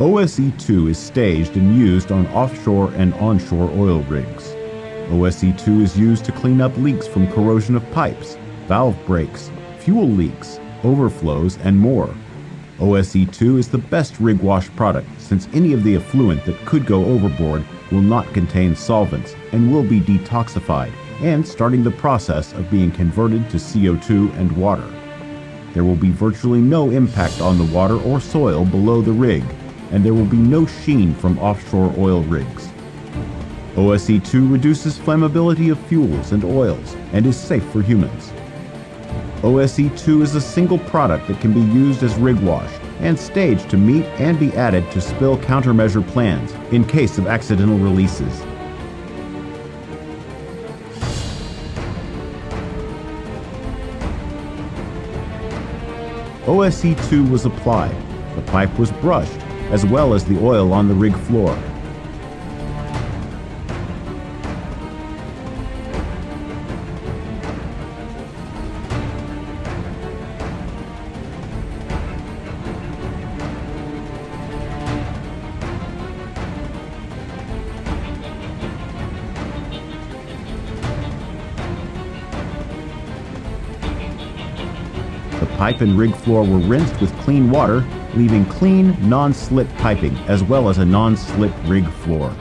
OSE2 is staged and used on offshore and onshore oil rigs. OSE2 is used to clean up leaks from corrosion of pipes, valve breaks, fuel leaks, overflows, and more. OSE2 is the best rig wash product since any of the effluent that could go overboard will not contain solvents and will be detoxified and starting the process of being converted to CO2 and water. There will be virtually no impact on the water or soil below the rig, and there will be no sheen from offshore oil rigs. OSE2 reduces flammability of fuels and oils and is safe for humans. OSE2 is a single product that can be used as rig wash and staged to meet and be added to spill countermeasure plans in case of accidental releases. OSE2 was applied, the pipe was brushed, as well as the oil on the rig floor. The pipe and rig floor were rinsed with clean water, leaving clean, non-slip piping as well as a non-slip rig floor.